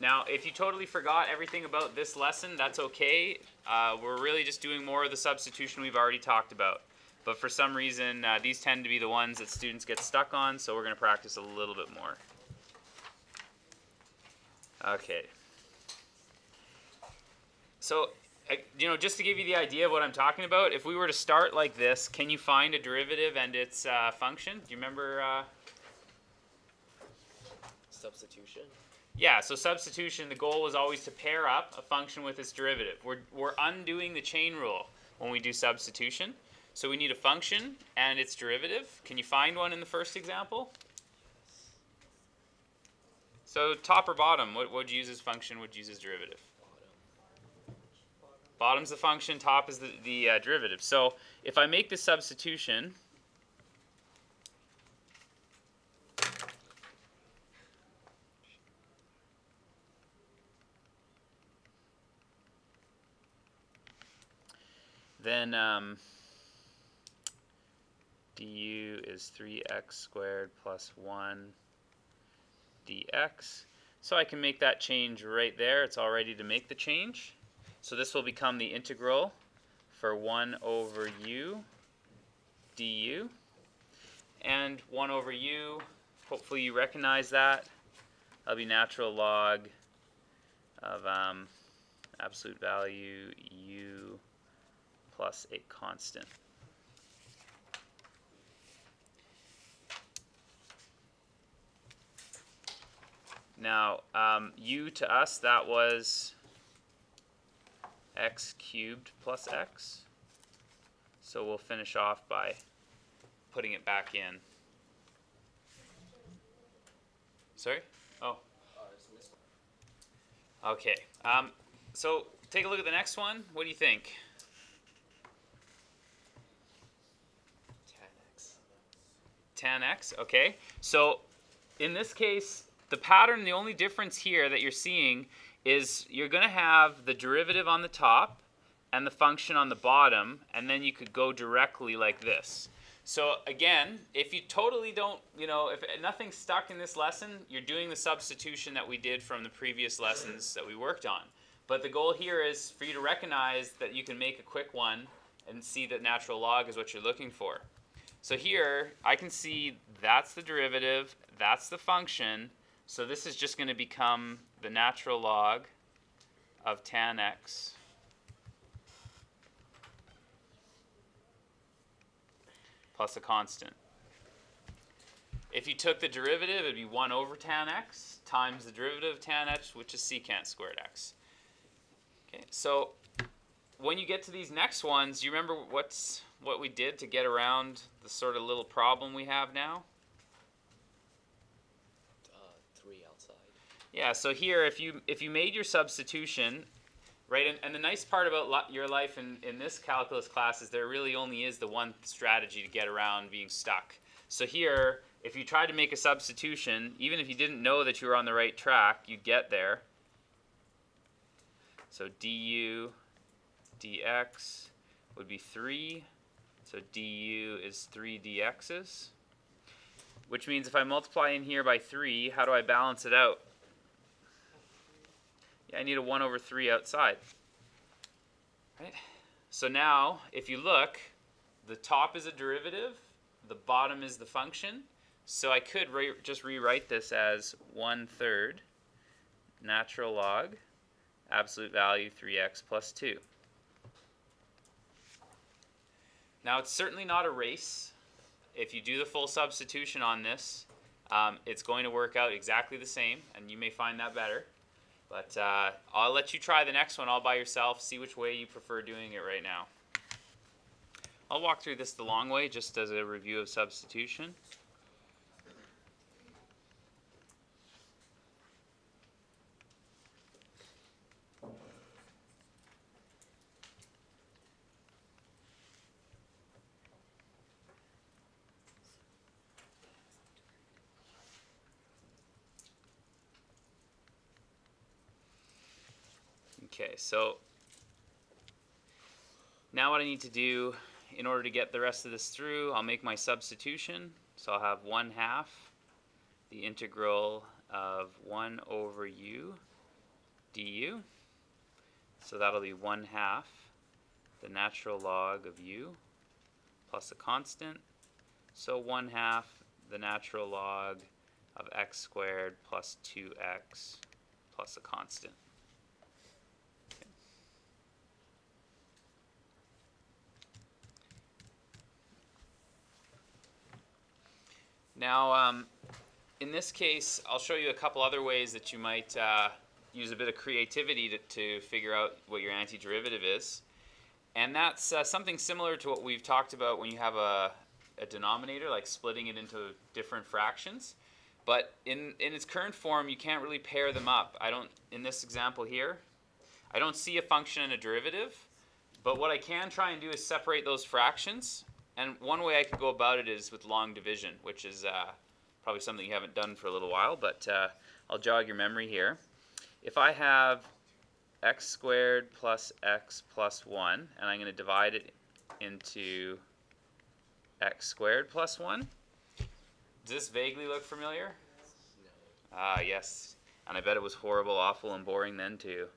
Now, if you totally forgot everything about this lesson, that's okay. Uh, we're really just doing more of the substitution we've already talked about. But for some reason, uh, these tend to be the ones that students get stuck on, so we're going to practice a little bit more. Okay. So, you know, just to give you the idea of what I'm talking about, if we were to start like this, can you find a derivative and its uh, function? Do you remember? Uh, Substitution. Yeah, so substitution, the goal was always to pair up a function with its derivative. We're, we're undoing the chain rule when we do substitution. So we need a function and its derivative. Can you find one in the first example? So top or bottom, what would you use as function, would you use as derivative? Bottom's the function, top is the, the uh, derivative. So if I make this substitution, then um, du is 3x squared plus 1 dx. So I can make that change right there. It's all ready to make the change. So this will become the integral for 1 over u du. And 1 over u, hopefully you recognize that. That'll be natural log of um, absolute value u plus a constant. Now, um, u to us, that was x cubed plus x. So we'll finish off by putting it back in. Sorry? Oh. Okay. Um, so take a look at the next one. What do you think? Tan x. tan x, okay? So in this case, the pattern, the only difference here that you're seeing is you're going to have the derivative on the top and the function on the bottom, and then you could go directly like this. So again, if you totally don't, you know, if nothing's stuck in this lesson, you're doing the substitution that we did from the previous lessons that we worked on. But the goal here is for you to recognize that you can make a quick one and see that natural log is what you're looking for. So here, I can see that's the derivative, that's the function. So this is just going to become the natural log of tan x plus a constant. If you took the derivative, it'd be 1 over tan x times the derivative of tan x, which is secant squared x. Okay, so when you get to these next ones, you remember what's what we did to get around the sort of little problem we have now? Uh, three outside. Yeah, so here if you if you made your substitution, right, and, and the nice part about li- your life in, in this calculus class is there really only is the one strategy to get around being stuck. So here, if you tried to make a substitution, even if you didn't know that you were on the right track, you'd get there. So du dx would be 3. So du is 3 dx's. Which means if I multiply in here by 3, how do I balance it out? Yeah, I need a 1 over 3 outside. Right? So now, if you look, the top is a derivative, the bottom is the function. So I could re- just rewrite this as 1 third natural log absolute value 3x plus 2. Now, it's certainly not a race. If you do the full substitution on this, um, it's going to work out exactly the same, and you may find that better. But uh, I'll let you try the next one all by yourself, see which way you prefer doing it right now. I'll walk through this the long way just as a review of substitution. Okay, so now what I need to do in order to get the rest of this through, I'll make my substitution. So I'll have 1 half the integral of 1 over u du. So that'll be 1 half the natural log of u plus a constant. So 1 half the natural log of x squared plus 2x plus a constant. Now, um, in this case, I'll show you a couple other ways that you might uh, use a bit of creativity to, to figure out what your antiderivative is. And that's uh, something similar to what we've talked about when you have a, a denominator, like splitting it into different fractions. But in, in its current form, you can't really pair them up. I don't, in this example here, I don't see a function and a derivative. But what I can try and do is separate those fractions. And one way I could go about it is with long division, which is uh, probably something you haven't done for a little while, but uh, I'll jog your memory here. If I have x squared plus x plus 1, and I'm going to divide it into x squared plus 1, does this vaguely look familiar? Ah, yes. And I bet it was horrible, awful, and boring then too.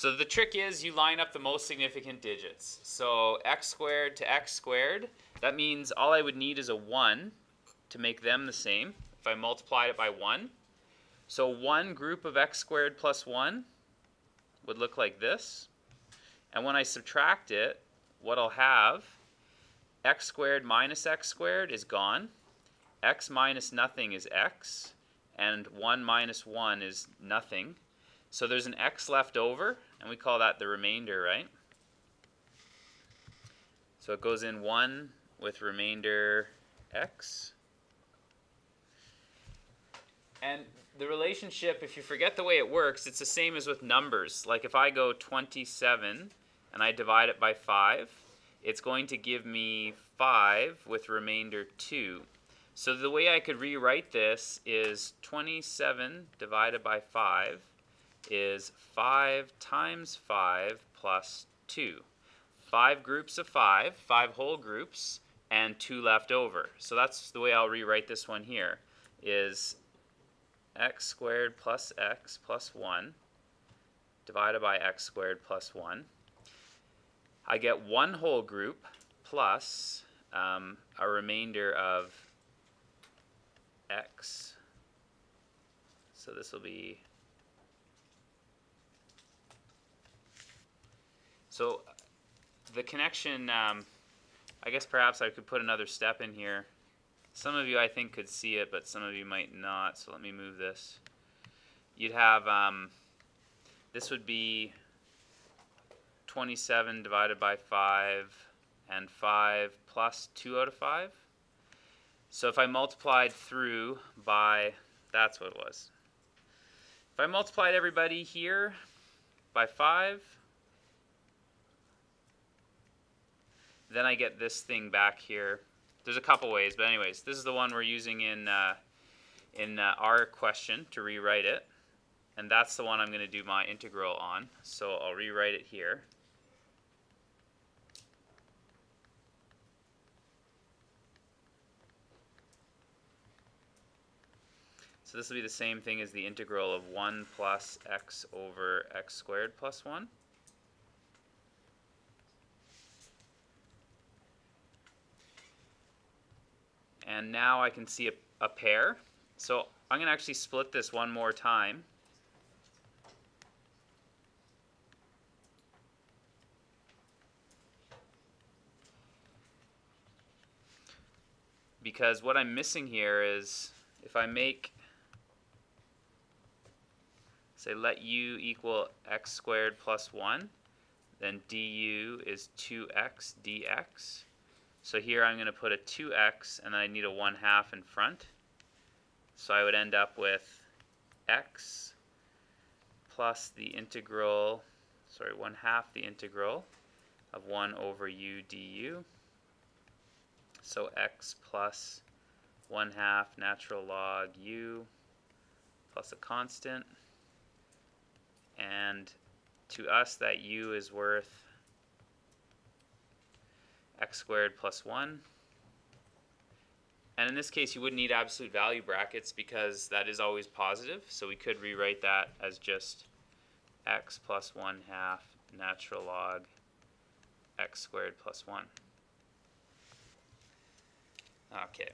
So the trick is you line up the most significant digits. So x squared to x squared, that means all I would need is a 1 to make them the same if I multiplied it by 1. So one group of x squared plus 1 would look like this. And when I subtract it, what I'll have, x squared minus x squared is gone. x minus nothing is x. And 1 minus 1 is nothing. So there's an x left over, and we call that the remainder, right? So it goes in 1 with remainder x. And the relationship, if you forget the way it works, it's the same as with numbers. Like if I go 27 and I divide it by 5, it's going to give me 5 with remainder 2. So the way I could rewrite this is 27 divided by 5 is 5 times 5 plus 2. Five groups of 5, 5 whole groups, and 2 left over. So that's the way I'll rewrite this one here, is x squared plus x plus 1 divided by x squared plus 1. I get one whole group plus um, a remainder of x. So this will be So the connection, um, I guess perhaps I could put another step in here. Some of you I think could see it, but some of you might not, so let me move this. You'd have, um, this would be 27 divided by 5 and 5 plus 2 out of 5. So if I multiplied through by, that's what it was. If I multiplied everybody here by 5, then I get this thing back here. There's a couple ways, but anyways, this is the one we're using in, uh, in uh, our question to rewrite it. And that's the one I'm going to do my integral on. So I'll rewrite it here. So this will be the same thing as the integral of 1 plus x over x squared plus 1. And now I can see a, a pair. So I'm going to actually split this one more time. Because what I'm missing here is if I make, say let u equal x squared plus 1, then du is 2x dx. So here I'm going to put a 2x and then I need a 1 half in front. So I would end up with x plus the integral, sorry, 1 half the integral of 1 over u du. So x plus 1 half natural log u plus a constant. And to us that u is worth x squared plus 1. And in this case, you wouldn't need absolute value brackets because that is always positive. So we could rewrite that as just x plus 1 half natural log x squared plus 1. Okay.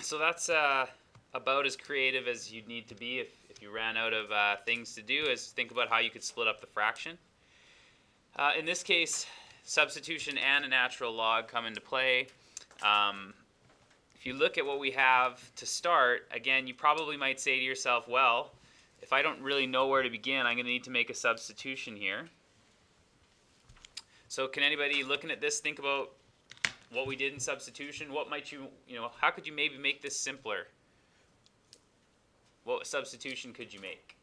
So that's uh, about as creative as you'd need to be if, if you ran out of uh, things to do, is think about how you could split up the fraction. Uh, in this case, substitution and a natural log come into play. Um, if you look at what we have to start, again, you probably might say to yourself, well, if I don't really know where to begin, I'm going to need to make a substitution here. So can anybody looking at this think about what we did in substitution? What might you, you know, how could you maybe make this simpler? What substitution could you make?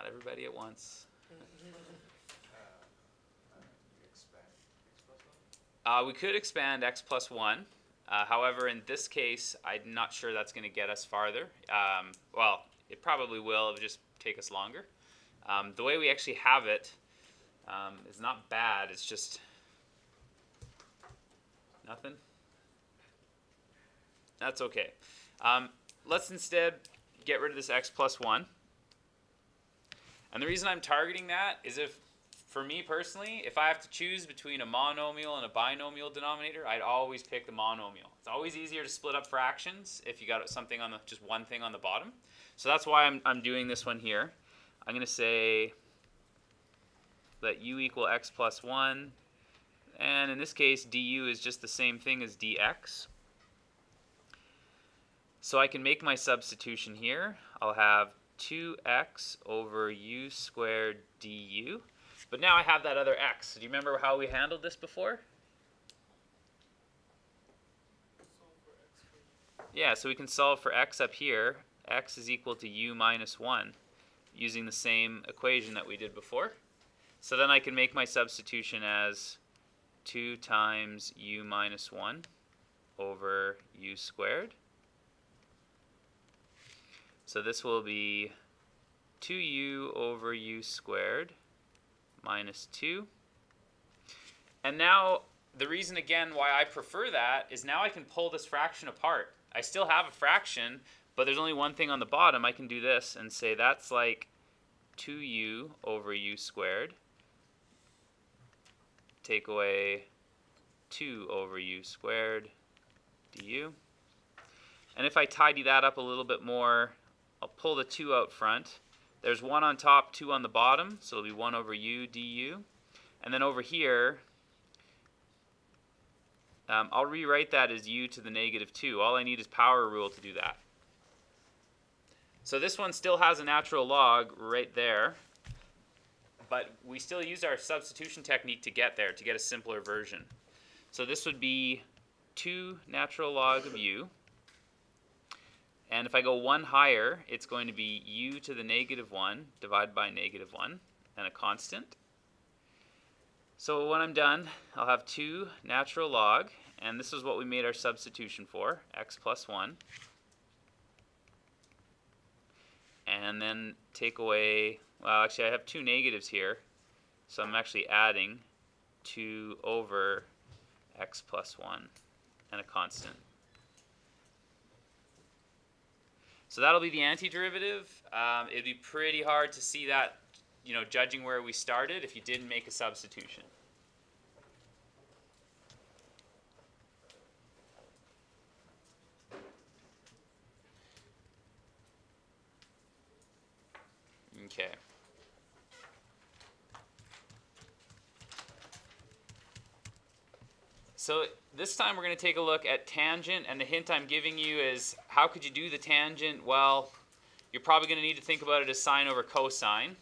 Not everybody at once. Uh, we could expand x plus 1. Uh, however, in this case, I'm not sure that's going to get us farther. Um, well, it probably will. It'll just take us longer. Um, the way we actually have it um, is not bad. It's just nothing. That's okay. Um, let's instead get rid of this x plus 1. And the reason I'm targeting that is if, for me personally, if I have to choose between a monomial and a binomial denominator, I'd always pick the monomial. It's always easier to split up fractions if you got something on the, just one thing on the bottom. So that's why I'm, I'm doing this one here. I'm going to say let u equal x plus 1. And in this case, du is just the same thing as dx. So I can make my substitution here. I'll have 2x over u squared du. But now I have that other x. Do you remember how we handled this before? Yeah, so we can solve for x up here. x is equal to u minus 1 using the same equation that we did before. So then I can make my substitution as 2 times u minus 1 over u squared. So this will be 2u over u squared minus 2. And now the reason again why I prefer that is now I can pull this fraction apart. I still have a fraction, but there's only one thing on the bottom. I can do this and say that's like 2u over u squared. Take away 2 over u squared du. And if I tidy that up a little bit more, I'll pull the 2 out front. There's 1 on top, 2 on the bottom, so it'll be 1 over u du. And then over here, um, I'll rewrite that as u to the negative 2. All I need is power rule to do that. So this one still has a natural log right there, but we still use our substitution technique to get there, to get a simpler version. So this would be 2 natural log of u. And if I go one higher, it's going to be u to the negative 1 divided by negative 1 and a constant. So when I'm done, I'll have 2 natural log, and this is what we made our substitution for, x plus 1. And then take away, well actually I have two negatives here, so I'm actually adding 2 over x plus 1 and a constant. So that'll be the antiderivative. Um, it'd be pretty hard to see that you know, judging where we started if you didn't make a substitution. Okay. So this time we're going to take a look at tangent, and the hint I'm giving you is how could you do the tangent? Well, you're probably going to need to think about it as sine over cosine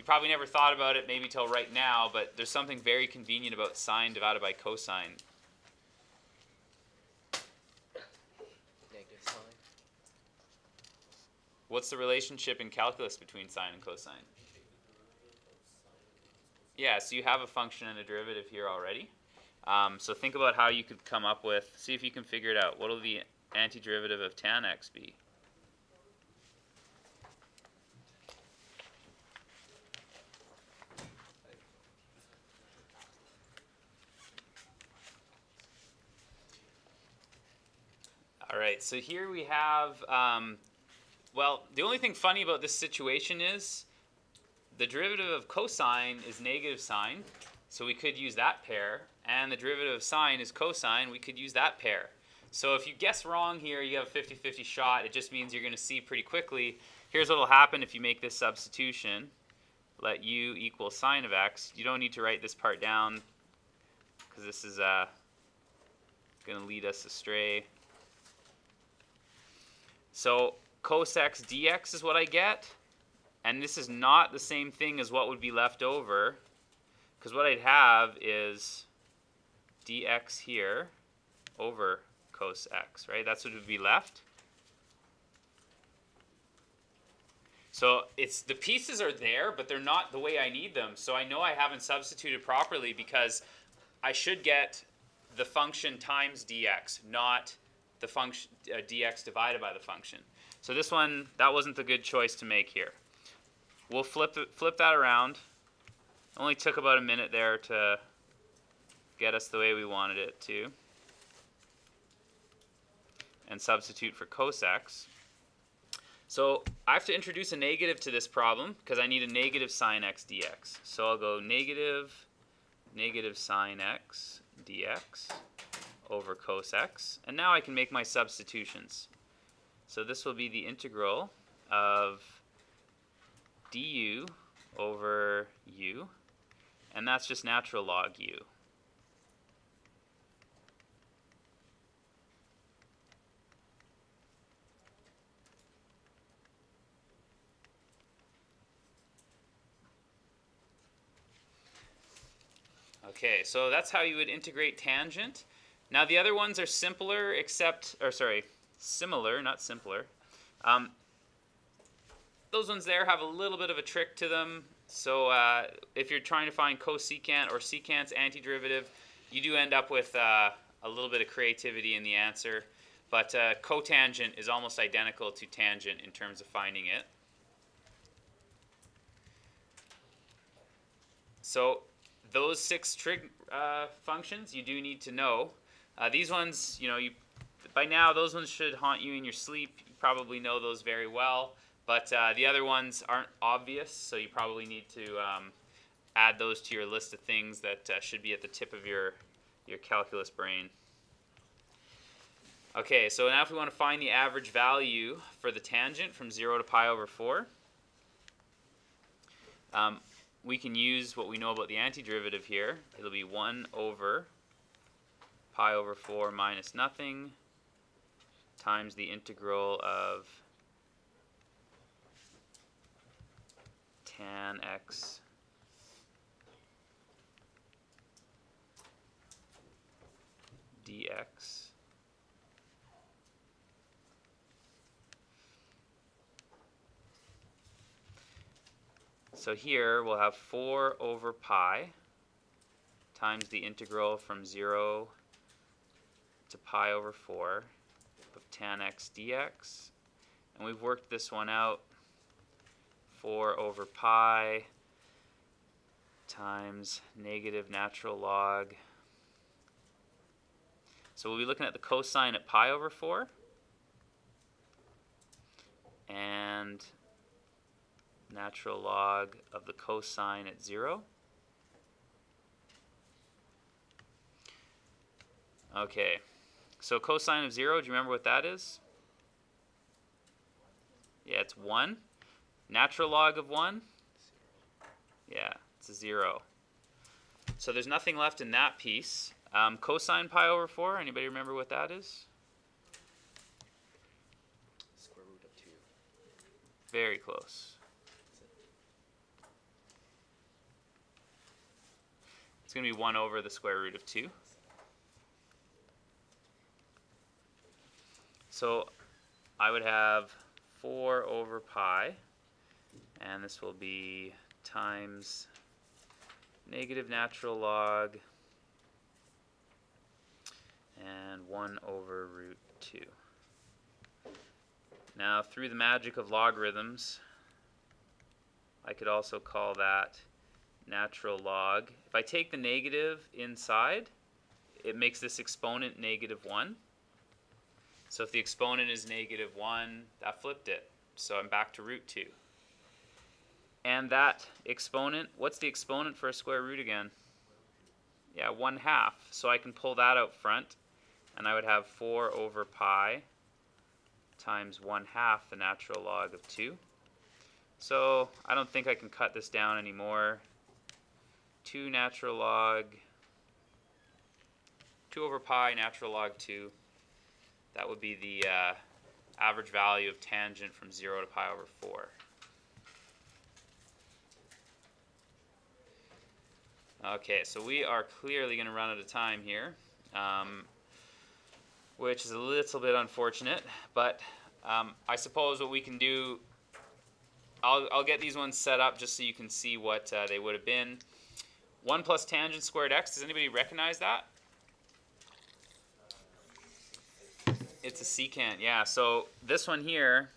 you probably never thought about it maybe till right now, but there's something very convenient about sine divided by cosine. Negative sine. What's the relationship in calculus between sine and cosine? Yeah, so you have a function and a derivative here already. Um, so think about how you could come up with, see if you can figure it out. What will the antiderivative of tan x be? All right, so here we have, um, well, the only thing funny about this situation is the derivative of cosine is negative sine, so we could use that pair and the derivative of sine is cosine, we could use that pair. So if you guess wrong here, you have a 50-50 shot. It just means you're going to see pretty quickly. Here's what will happen if you make this substitution. Let u equal sine of x. You don't need to write this part down because this is uh, going to lead us astray. So cos x dx is what I get. And this is not the same thing as what would be left over. Because what I'd have is dx here over cos x, right? That's what would be left. So it's the pieces are there, but they're not the way I need them. So I know I haven't substituted properly because I should get the function times dx, not the function uh, dx divided by the function. So this one, that wasn't the good choice to make here. We'll flip flip that around. Only took about a minute there to get us the way we wanted it to. And substitute for cos x. So I have to introduce a negative to this problem because I need a negative sine x dx. So I'll go negative, negative sine x dx over cos x. And now I can make my substitutions. So this will be the integral of du over u, and that's just natural log u. Okay, so that's how you would integrate tangent. Now the other ones are simpler, except, or sorry, similar, not simpler. Um, those ones there have a little bit of a trick to them. So uh, if you're trying to find cosecant or secant's antiderivative, you do end up with uh, a little bit of creativity in the answer. But uh, cotangent is almost identical to tangent in terms of finding it. So those six trig uh, functions you do need to know. Uh, these ones, you know, you by now those ones should haunt you in your sleep. You probably know those very well. But uh, the other ones aren't obvious, so you probably need to um, add those to your list of things that uh, should be at the tip of your, your calculus brain. Okay, so now if we want to find the average value for the tangent from 0 to pi over 4, um, we can use what we know about the antiderivative here. It'll be 1 over pi over 4 minus nothing times the integral of tan x dx So here we'll have 4 over pi times the integral from 0 to pi over 4 of tan x dx. And we've worked this one out 4 over pi times negative natural log. So we'll be looking at the cosine at pi over 4 and natural log of the cosine at 0. Okay, so cosine of 0, do you remember what that is? Yeah, it's 1. Natural log of 1? Yeah, it's a 0. So there's nothing left in that piece. Um, cosine pi over 4, anybody remember what that is? Square root of 2. Very close. It's going to be 1 over the square root of 2. So I would have 4 over pi, and this will be times negative natural log and 1 over root 2. Now, through the magic of logarithms, I could also call that natural log. If I take the negative inside, it makes this exponent negative 1. So if the exponent is negative 1, that flipped it. So I'm back to root 2. And that exponent, what's the exponent for a square root again? Yeah, 1 half. So I can pull that out front, and I would have 4 over pi times 1 half the natural log of 2. So I don't think I can cut this down anymore. 2 natural log, 2 over pi natural log 2. That would be the uh, average value of tangent from 0 to pi over 4. Okay, so we are clearly going to run out of time here, um, which is a little bit unfortunate, but um, I suppose what we can do, I'll, I'll get these ones set up just so you can see what uh, they would have been. 1 plus tangent squared x, does anybody recognize that? It's a secant, yeah. So this one here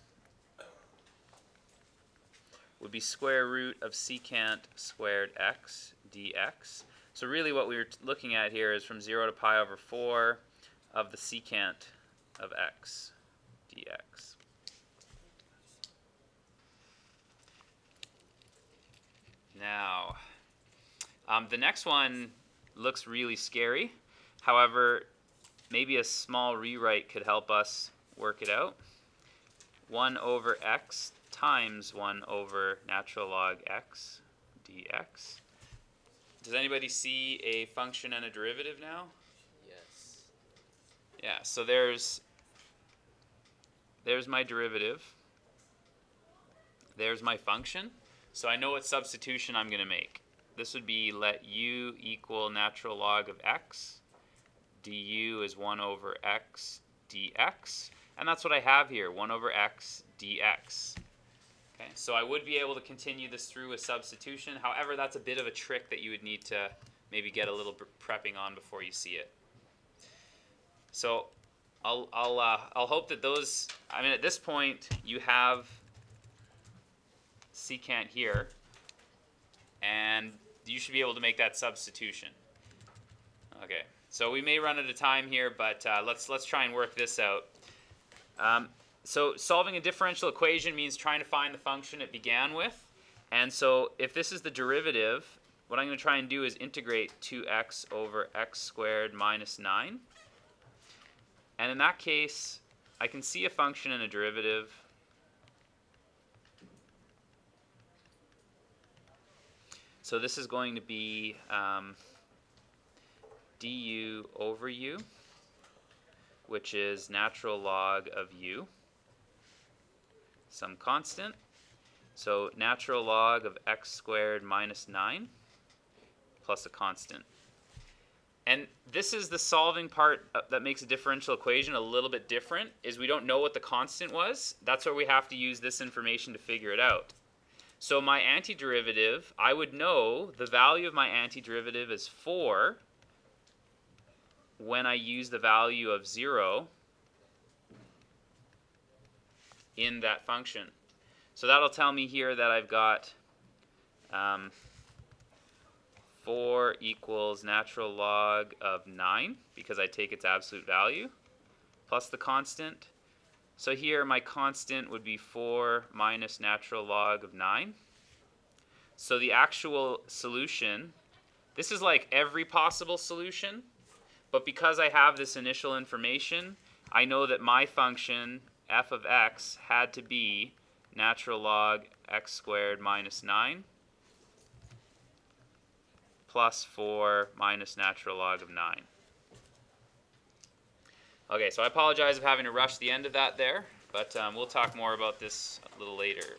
would be square root of secant squared x dx. So really what we were looking at here is from 0 to pi over 4 of the secant of x dx. Now, um, the next one looks really scary. However, maybe a small rewrite could help us work it out. 1 over x times 1 over natural log x dx. Does anybody see a function and a derivative now? Yes. Yeah, so there's there's my derivative. There's my function. So I know what substitution I'm going to make. This would be let u equal natural log of x. du is 1 over x dx. And that's what I have here, 1 over x dx. Okay, so I would be able to continue this through with substitution. However, that's a bit of a trick that you would need to maybe get a little prepping on before you see it. So I'll, I'll, uh, I'll hope that those, I mean, at this point, you have secant here, and you should be able to make that substitution. Okay, so we may run out of time here, but uh, let's, let's try and work this out. Um, so solving a differential equation means trying to find the function it began with. And so if this is the derivative, what I'm going to try and do is integrate 2x over x squared minus 9. And in that case, I can see a function and a derivative. So this is going to be um, du over u, which is natural log of u some constant. So natural log of x squared minus 9 plus a constant. And this is the solving part uh, that makes a differential equation a little bit different, is we don't know what the constant was. That's where we have to use this information to figure it out. So my antiderivative, I would know the value of my antiderivative is 4 when I use the value of 0 in that function. So that'll tell me here that I've got um, 4 equals natural log of 9 because I take its absolute value plus the constant. So here my constant would be 4 minus natural log of 9. So the actual solution, this is like every possible solution, but because I have this initial information, I know that my function f of x had to be natural log x squared minus 9 plus 4 minus natural log of 9. Okay, so I apologize for having to rush the end of that there, but um, we'll talk more about this a little later.